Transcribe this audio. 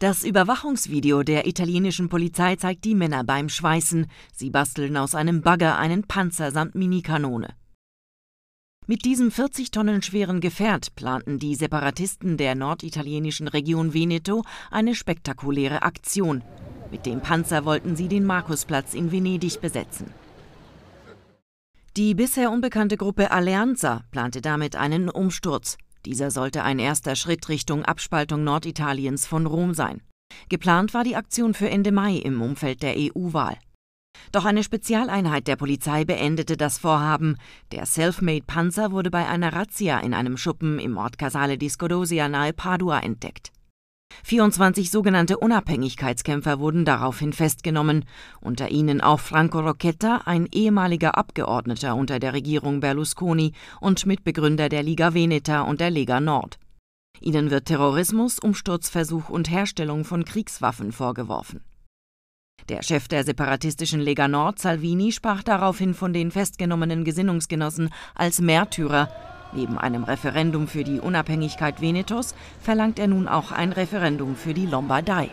Das Überwachungsvideo der italienischen Polizei zeigt die Männer beim Schweißen. Sie basteln aus einem Bagger einen Panzer samt Minikanone. Mit diesem 40 Tonnen schweren Gefährt planten die Separatisten der norditalienischen Region Veneto eine spektakuläre Aktion. Mit dem Panzer wollten sie den Markusplatz in Venedig besetzen. Die bisher unbekannte Gruppe Alleanza plante damit einen Umsturz. Dieser sollte ein erster Schritt Richtung Abspaltung Norditaliens von Rom sein. Geplant war die Aktion für Ende Mai im Umfeld der EU-Wahl. Doch eine Spezialeinheit der Polizei beendete das Vorhaben. Der Selfmade-Panzer wurde bei einer Razzia in einem Schuppen im Ort Casale di Scodosia nahe Padua entdeckt. 24 sogenannte Unabhängigkeitskämpfer wurden daraufhin festgenommen, unter ihnen auch Franco Rocchetta, ein ehemaliger Abgeordneter unter der Regierung Berlusconi und Mitbegründer der Liga Veneta und der Lega Nord. Ihnen wird Terrorismus, Umsturzversuch und Herstellung von Kriegswaffen vorgeworfen. Der Chef der separatistischen Lega Nord, Salvini, sprach daraufhin von den festgenommenen Gesinnungsgenossen als Märtyrer Neben einem Referendum für die Unabhängigkeit Venetos verlangt er nun auch ein Referendum für die Lombardei.